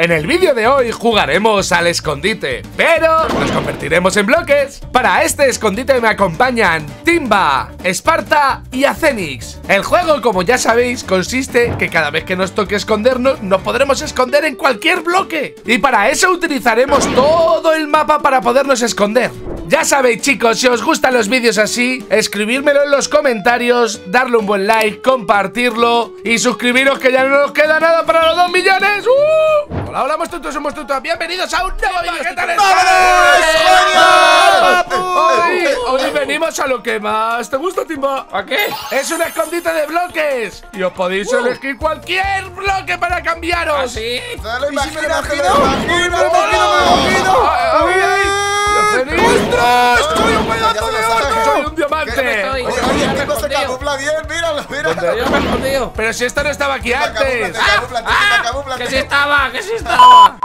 En el vídeo de hoy jugaremos al escondite, pero nos convertiremos en bloques. Para este escondite me acompañan Timba, Esparta y Acenix. El juego, como ya sabéis, consiste que cada vez que nos toque escondernos, nos podremos esconder en cualquier bloque. Y para eso utilizaremos todo el mapa para podernos esconder. Ya sabéis chicos, si os gustan los vídeos así, escribírmelo en los comentarios, darle un buen like, compartirlo y suscribiros que ya no nos queda nada para los 2 millones. ¡Uh! Hola, hola, monstruos, somos tutos. Bienvenidos a un nuevo vídeo. ¿Qué tal? Hoy, hoy venimos a lo que más te gusta, Timba. ¿A qué? Es un escondite de bloques y os podéis elegir cualquier bloque para cambiaros. ¿Ah, sí? ¿Te lo ¿Y si me lo imaginas? ¿Te lo imagino? ¡Me lo imagino, me lo imagino! Bien, míralo, míralo. Yo me he escondido. Pero si esto no estaba aquí antes. ¡Ah! ¡Que sí estaba! ¡Que sí estaba!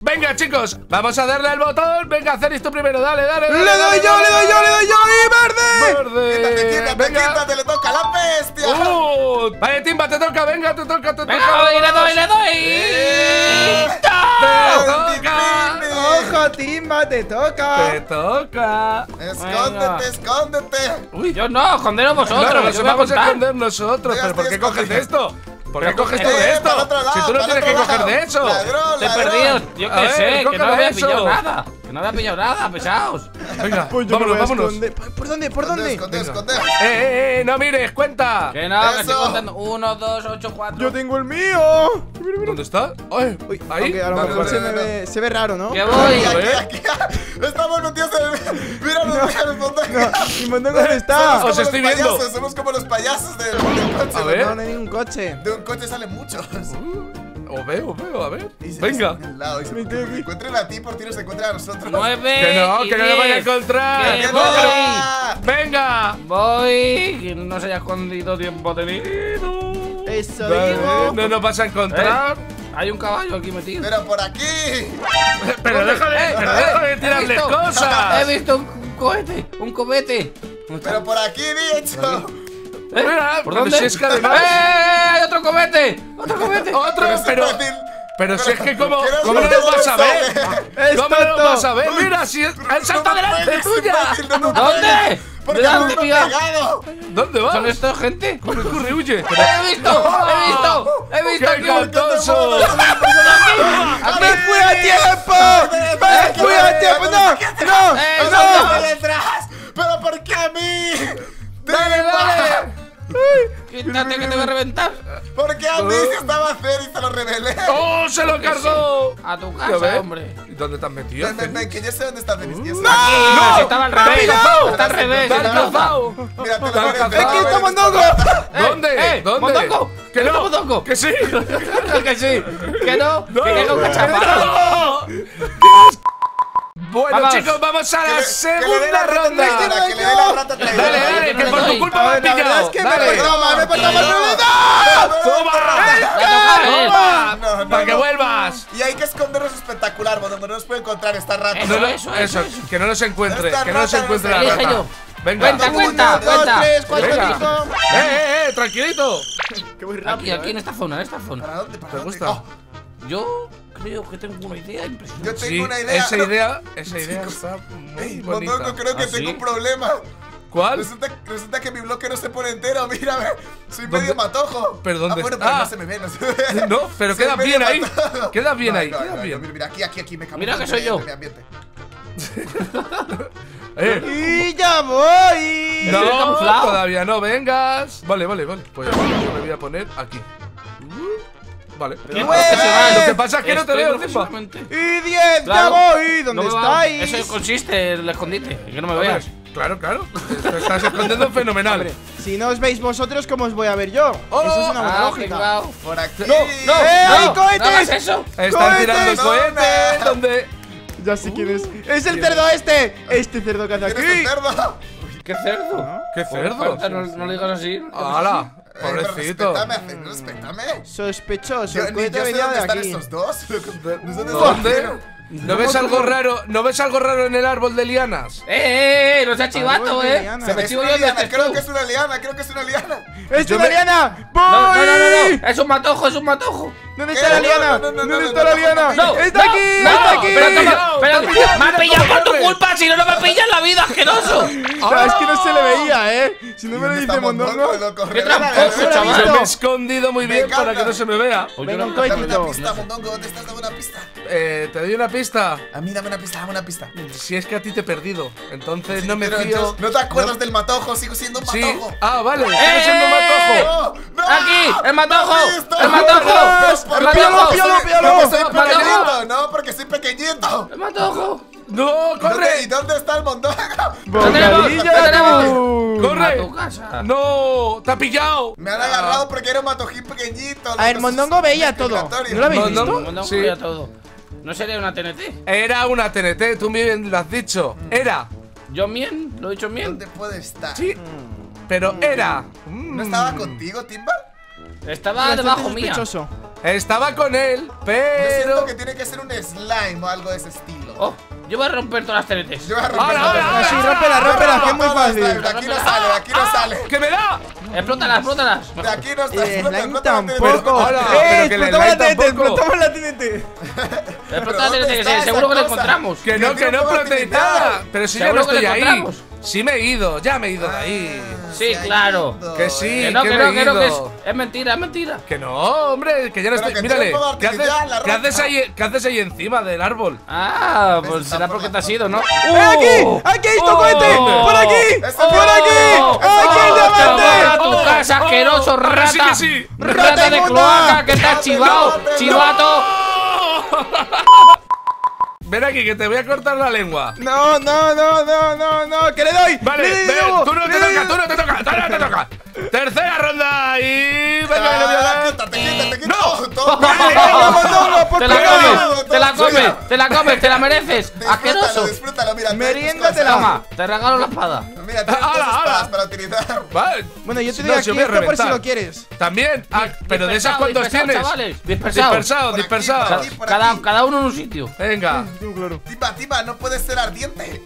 Venga, chicos, vamos a darle al botón. Venga, Ceris tú primero. Dale, dale. ¡Le doy dale, yo, le doy yo, le doy yo! ¡Y verde! Verde. Quítate, quítate, Venga. quítate, le toca a la bestia. Uh, vale, Timba, te toca. Venga, te toca, te toca. ¡Venga, le doy, le doy! Te. ¡Ojo, Timba, te toca! Te toca. Venga. Escóndete, escóndete. Uy, Yo no, esconderos vosotros. no, nos vamos a esconder nosotros. ¿Pero por qué coges esto? ¿Por qué coges tú de esto? Si tú no tienes que coger de eso. Ladrón, Estoy ladrón. perdido. Yo qué sé, que no había pillado nada. Que no había pillado nada, pesados. Venga, Pues vámonos. ¿Por dónde? ¿Por Esconde, dónde? esconde, esconde. Eh, eh, eh, no mires, cuenta. Que no, que estoy contando. Uno, dos, ocho, cuatro. ¡Yo tengo el mío! ¿Dónde está? Ay, Uy, ahí. aunque a lo Dale, mejor dale, se, me ve, se ve raro, ¿no? Que voy. Aquí, aquí. Estamos metidos en el. Míralo, No, ¿Y Mondongo dónde está? Os estoy los viendo. payasos, somos como los payasos del, del coche. A ver. No, no hay ningún coche. De un coche salen muchos. O veo, o veo, a ver. Venga. lado, Me aquí. encuentren a ti, por ti nos encuentran a nosotros. Nueve. Que no, que no lo vaya a encontrar. Que pero- Venga. Voy. Que no se haya escondido tiempo tenido. Eso digo. No nos vas a encontrar. Hay un caballo aquí metido. Pero por aquí. Pero deja de, pero deja de tirarle He visto- cosas. He visto un cohete. Un cohete. Pero por aquí, dicho. ¿Eh? Mira, ¿Por dónde? si es que además- ¡Eh! ¡Hay otro comete! ¡Otro comete! Otro, pero. Pero si es que como. ¿Cómo no lo vas a ver? ¿Cómo no lo vas a ver? Mira, si es- han saltado delante tuya. ¿Dónde? ¿De dónde, pegado. ¿Dónde vas? ¿Son esto gente? Corre, corre, huye. ¡He visto! ¡He visto! ¡He visto! ¡Qué aquí! cantoso! ¡Me fui a tiempo! ¡Me fui a tiempo! ¡No! ¡No! ¡Eh, ¡No! no! ¡Quítate que te voy a reventar! ¿Por qué a mí si estaba hacer y se lo revelé? ¡Oh, se lo cargó! A tu casa, hombre. ¿Y ¿Dónde has metido? Que yo sé dónde está Denis. yo sé. ¡No! Si estaba al revés. Está al revés. ¡Te has el trozo. cazado! Mira, te lo Te has ven, cazado. ven, ¡Aquí ven, está ven. Mondongo! ¿Dónde? eh, ¿Dónde? Mondongo, ¡Que ¿dónde no! Mondongo? ¡Que sí! que sí. Que no. ¡No! Que llega un. ¡No! Bueno, Vamos. chicos, vamos a la que segunda la ronda. traidora, Que le dé la rata traidora. Dale, dale, que por tu culpa me la verdad pillado. es que me Dale. portado mal, me portado mal, ¡Toma! No, no, ¡Toma! ¡Para que no. vuelvas! Y hay que escondernos espectacular, Mondongo. No nos puede encontrar esta rata. Eso, eso, eso, eso, que no nos encuentre, Esta que no nos encuentre la rata. Venga. Cuenta, cuenta, Uno, dos, cuenta. tres, cuatro, cinco. ¡Eh, eh, eh! ¡Tranquilito! Que voy Aquí, rápido, aquí ¿eh? en esta zona, en esta zona. ¿Para dónde? ¿Para ¿Te gusta? Oh, Yo creo que tengo una idea yo impresionante. tengo Sí, una idea. esa No. idea, esa idea Chicos, está muy Ey, bonita. Mondongo, creo que ¿Ah, tengo sí? un problema. ¿Cuál? Resulta, resulta que mi bloque no se pone entero, mírame. Soy ¿Dónde? medio matojo. ¿Pero dónde ah, bueno, pero Ah. no se me ve, no se me ve. No, pero Soy quedas medio bien ahí. matojo. Quedas bien No, ahí, no, no, bien. Mira, mira, aquí, aquí, aquí me camuflo Mira que soy yo. entre mi ambiente. Eh, ¡Y ya voy! no, todavía no vengas. Vale, vale, vale. Pues yo me voy a poner aquí. Vale. ¡Qué Lo que pasa es que no te veo, profesionalmente. ¡Y diez! Claro. ¡Ya voy! ¿Dónde No estáis? Eso consiste el escondite, que no me Hombre, veas. Claro, claro. Te estás escondiendo fenomenal. Hombre, si no os veis vosotros, ¿cómo os voy a ver yo? Oh, Eso es una buena Ah, lógica. Por aquí. No, no, ¡Eh, hay no, cohetes! no hagas eso. Están ¡Cohetes! tirando cohetes. ¿Dónde? Ya sé quién es. ¡Es el cerdo este! Este cerdo que hace ¿Quién es el aquí. cerdo? ¡Qué cerdo! ¿Qué cerdo? Falta, No, no le digas así. ¡Hala! Pobrecito. Respétame, Hazen, respétame. Sospechoso. Yo, ni yo sé venía dónde de están aquí. estos dos. ¿No ves algo raro? ¿No ves algo raro en el árbol de lianas? ¡Eh, eh, eh! ¡No seas chivato, de eh! liana. Se me chivo yo liana, antes creo tú. que es una liana, creo que es una liana. ¡Es Yo una me- liana! No, no, no, no, ¡Voy! no. Es un matojo, es un matojo. ¿Dónde está la liana? ¿Dónde está la liana? no, ¡Está aquí! no, ¡Está aquí! Pero, toma, Pillado, pero, te ha pillado, me por tu culpa, si no, no me pillas la vida, asqueroso. Claro, es que no se le veía, ¿eh? Si no me lo ¿Dónde dice Mondongo. Qué tramposo, chaval. Yo me he escondido muy Me bien para que no se me vea. Venga, un Dame una cohetito. pista, Mondongo, ¿dónde estás? Dame una pista. Eh, te doy una pista. A mí dame una pista, dame una pista. Si es que a ti te he perdido, entonces Sí, no me fío. entonces, ¿No te acuerdas del matojo? Sigo siendo un Sí. matojo. Ah, vale. ¡Eh! Sigue siendo matojo. ¡No! ¡No! Aquí, el matojo, el matojo, ¡Pero por el matojo! no? Píalo, píalo. Porque soy Matojo. pequeñito, no, porque soy pequeñito. ¡El matojo! No, ¿Dónde- ¿Y corre. dónde está el mondongo? Corre. A tu casa. No, te ha pillado. Me han agarrado porque era un matojín pequeñito. A ver, Mondongo veía todo. ¿No lo habéis Mondongo- visto? Mondongo Sí. veía todo. ¿No sería una TNT? Era una TNT, tú bien lo has dicho. Era. ¿Yo bien? ¿Lo he dicho bien? ¿Dónde puede estar? Sí. Pero era. Mm. ¿No estaba contigo, Timba? Estaba debajo mía. sospechoso. Estaba con él, Yo pero. siento que tiene que ser un slime o algo de ese estilo. Oh, yo voy a romper todas las TNTs. Yo voy a romper ¡Hala, todo. hala, Ah, sí, hala! rómpela, rómpela, que es muy fácil. De aquí no sale, de aquí no sale. ¡Que me da! Explótalas, explótalas. De aquí no Eh, sale. slime tampoco. Pero, hola, ¡Eh! Explotamos la TNT, tampoco. explotamos la TNT. Explota la ¿dónde TNT, está seguro que la encontramos. Que no, Que no exploté nada. Pero si ya no estoy la ahí. Sí me he ido, ya me he ido de ahí. Sí, claro. ido, Que sí. eh. Que no, que no, que no, que es, es mentira, es mentira. Que no, hombre, que ya no Pero estoy. Mírale, ¿qué haces, ¿qué haces ahí, ¿qué haces ahí encima del árbol? Ah, pues será por porque te has ido, ¿no? ¡Eh, aquí! ¡Aquí hay cohete! Oh. ¡Por aquí! Ese ¡Por aquí! ¡Oh! ¡Aquí el ¡Oh, a diamante! tu ¡Oh! casa, asqueroso, ¡Oh! rata! Sí que sí. ¡Rata ¡Rata de cloaca que te has ¡No, chivado! ¡Chivato! Ven aquí, que te voy a cortar la lengua. No, no, no, no, no, no, que le doy. Vale, le doy ven, tú no te toca, tú no te toca, tú no te toca. Tercera ronda y. Ah. Quítate, quítate, quítate. ¡No! ¡Te la comes! ¡Te la comes! ¡Te la comes! ¡Te la mereces! Disfrútalo, ¡Asqueroso! disfrútalo, mira. Meriéndatela. Toma, te regalo la espada. Mira, tienes dos espadas para utilizar. Vale. Bueno, yo te doy no, aquí esto por si lo quieres. También. Ah, pero de esas cuántos dispersado, tienes. chavales, dispersado. Dispersado. Cada, cada uno en un sitio. Venga. Timba, Timba, no puedes ser ardiente.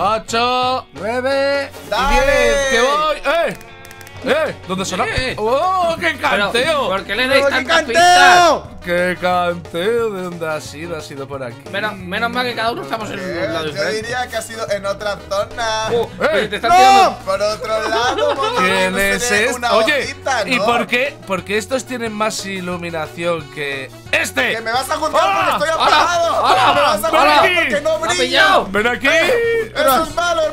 8, 9 y Dale. 10. ¡Que voy! ¡Eh! ¡Eh! ¿Dónde sonó? ¿Qué? ¡Oh, qué Pero, canteo! ¿Por qué le dais ¡Oh, qué tantas pistas? canteo! ¡Qué canteo! ¿De dónde ha sido? Ha sido por aquí. Menos, menos mal que cada uno estamos en Eh, un lado Yo diría que ha sido en otra zona. Uh, ¡Eh! te están ¡No! tirando. Por otro lado, ¿Quién no es este? una Oye, hojita, ¿y por qué? Porque estos tienen más iluminación que este. Que me vas a ¡Hola! porque estoy ¡Hola! apagado. ¡Hola! Me vas a ¡Hola! juzgar porque no ¡Me ha brillo. ¡Ven aquí! Eso es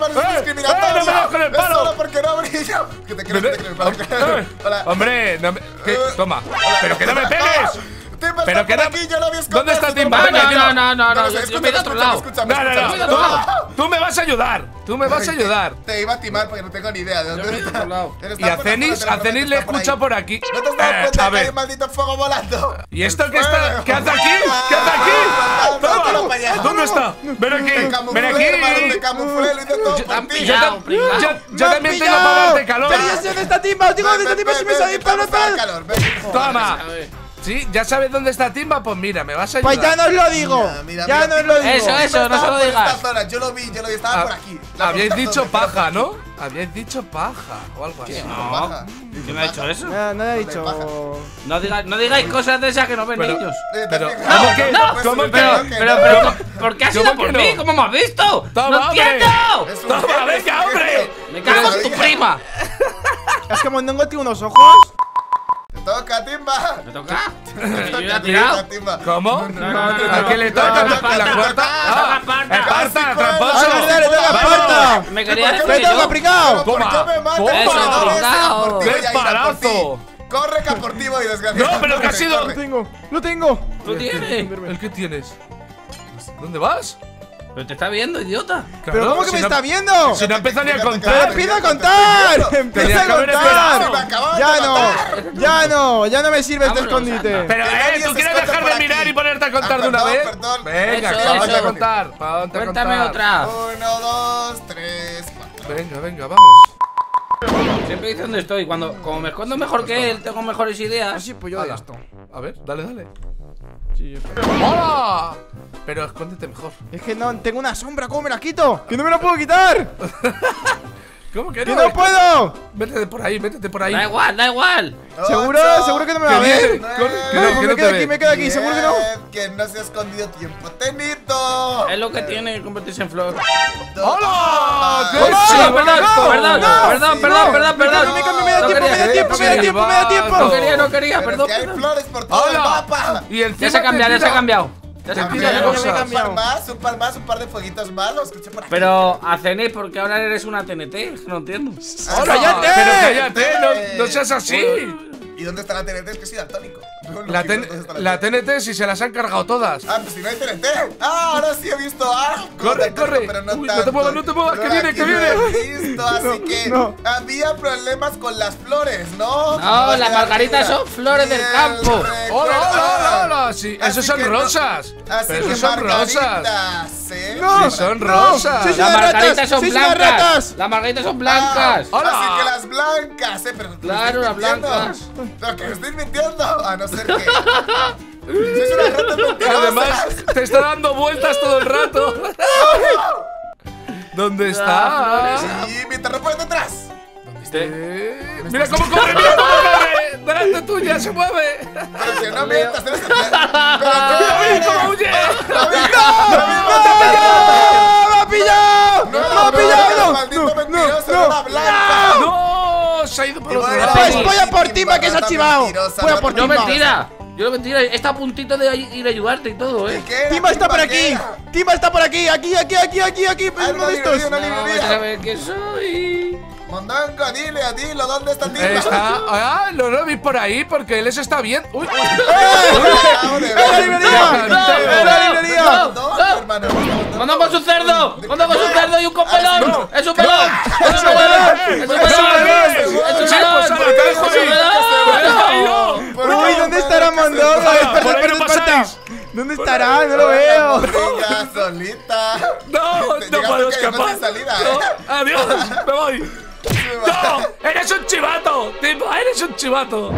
¡Eh! ¡Eh, no me das con el Es palo! solo porque no brillo. Que te que te que- Eh, Hola. Hombre, no me- ¿qué? toma. ¡Pero que no me pegues! Timba Pero está por aquí, yo lo vi ¿Dónde está que no. no, no, no, sé, yo- yo me he ido a otro lado. Escúchame, No, no, no. escúchame, Tú, me vas a ayudar. Tú me vas a ayudar. Te iba a timar porque no tengo ni idea de dónde está. otro lado. Él está Y a Cenis, a Cenis le escuchado por aquí. ¿No te has dado Eh, cuenta a que hay ver. un maldito fuego volando? ¿Y esto qué está? ¿Qué hace aquí? ¿Qué hace aquí? Ah, Toma. sácalo para allá. ¿Dónde está? Ven aquí. Ven aquí. Yo, yo- ¡Me yo también tengo para darte calor. Pero ya sé dónde está Timba, os digo dónde está Timba, si me sabéis para calor. Toma. Sí, ya sabes dónde está Timba. Pues mira, me vas a Pues ya ayudar. no os lo digo. Mira, mira, Ya mira, no os lo digo. Eso, eso. no se lo digas. esta Yo lo vi, yo lo vi, estaba Ah, por aquí. Habíais esta dicho paja, ¿no? Habíais dicho paja o algo así. No. Paja. ¿Quién ha dicho eso? Nada, nada he dicho. No digáis, no digáis cosas de esas que no ven Pero- ellos. Eh, Pero, también- ¿cómo que? no, pues, ¿Cómo sí, que? Pero, que pero, no. pero, ¿por qué has ¿Cómo ido que por no? mí? ¿Cómo me has visto? Toma, ¡No hombre. entiendo! Es un Toma, venga, es un hombre. Me cago en tu Pero- prima. Es que Mondongo tiene unos ojos. Toca, Timba. ¿Me toca? Yo ya he tirado. Timba. ¿Cómo? ¿A quién le toca? ¿La ¡Ah! no, ¡Esparta, no, tramposo! ¡Dale, dale. Esparta! Me quería ¿Por qué decir ¡Me toca, pringao! ¿Por qué Toma, toma. ¡Qué ti. Corre, Caportivo y desgraciado. No, pero que ha sido- Lo tengo, lo tengo. ¿Lo tiene? ¿El qué tienes? ¿Dónde vas? Pero te está viendo, idiota. ¿Pero cómo que si me no- está viendo? Si no empieza ni a ¡Pero contar. empieza a contar! ¡Empieza a contar! Ya no, ya no, ya no me sirve este escondite. anda. Pero, eh, ¿tú quieres dejar de aquí. mirar y ponerte a contar Ah, de una vez? perdón. Venga, eso. a contar. Cuéntame contar. otra. Uno, dos, tres, cuatro. Venga, venga, vamos. Siempre dice dónde estoy. Cuando, como me escondo mejor que él, tengo mejores ideas. Así pues yo de esto. A ver, dale, dale. ¡Hola! Pero escóndete mejor. Es que no, tengo una sombra, ¿cómo me la quito? ¡Que no me la puedo quitar! ¿Cómo que ¡Que no? no puedo! Métete por ahí, métete por ahí. Da igual, da igual. ¿Seguro? Ocho, ¿Seguro que no me va a Que ver? Con- que no, No, que me no quedo aquí, me quedo aquí, seguro que no. Que no se ha escondido tiempo. ¡Tenito! Es lo que tiene convertirse en flor. ¡Hola! Perdón, no, perdón, no, perdón, sí, perdón, no. perdón, Me perdón. cambio, me cambio, me da No tiempo, me quería, da tiempo, me da tiempo, me da tiempo. No quería, no quería, perdón. que hay perdón. flores por todo el mapa. Ya se ha cambiado, ya se ha cambiado. Un par más, un par más, un par de fueguitos por aquí. Pero a Zenith, porque ahora eres una TNT, no entiendo. Ah, ¡Hola! ¡Cállate! ¡Pero cállate! No, no seas así! ¿Y dónde está la TNT? Es que soy daltónico. No, La, ten- ¿dónde está la TNT si se las han cargado todas. Ah, pues si no hay TNT. Ah, ahora sí he visto algo. Corre, corre. Pero no, Uy, no te muevas, no te muevas, que viene, que lo viene. he visto, así que no. había problemas con las flores, ¿no? No, las margaritas son flores del campo. ¡Hola, hola, hola, hola! Sí, Así esos son que no- rosas. Así Pero que esos son rosas. ¿eh? ¡No! Sí, son no, rosas. ¡Sois Las margaritas son ¡Sois unas blancas. Las margaritas son Ah, blancas. Hola. Así que las blancas, ¿eh? Pero Claro, las blancas. Pero que me estoy mintiendo, a no Además, te está dando vueltas todo el rato. ¿Dónde está? Y mi terror por detrás. Eh, Mira cómo corre, mira cómo corre. Delante tuya se mueve. Pero no mientas, Pero Mira cómo huye. ¡No! ¡No! ¡No! mentiroso, ¡No! No, ha ido por otro lado. Pues voy a por Timba que se ha chivado. Voy a por Yo Timba. mentira. Yo mentira. Está a puntito de ir a ayudarte y todo, ¿Y eh. Timba está por ¿Qué aquí. era? Timba está por aquí. Aquí, aquí, aquí, aquí, aquí. Ah, No, quién soy. Mondongo, dile, dilo, ¿dónde está ah, lo no vi por ahí porque él está bien. Uy, Ah, de ¡Es la verdad. librería! No, ¡Es la no, librería! no. No, hermano. ¡Manda con su cerdo! ¡Manda con su cerdo y un copelón! no. ¡Es un pelón! ¡Es un pelón! ¡Es un ¡Eso pelón! es! ¡Es un Sí, pues ahora te dejo pelón! ahí. Te dejo ahí, no. Uy, ¿dónde estará Mondongo? Por Espera, ahí espera, no espera. pasáis. ¿Dónde estará? No lo veo. Solita. No, no puedo escapar. salida, No, ¿eh? Adiós, me voy. ¡No! ¡Eres un chivato! ¡Tipo, eres un chivato!